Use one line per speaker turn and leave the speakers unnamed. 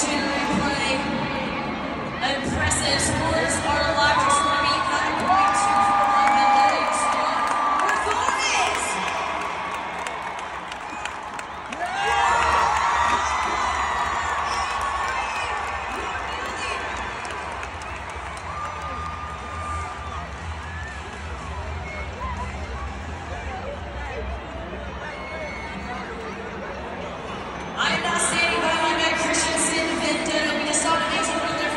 Revolutionary Parade. Impressive scores are locked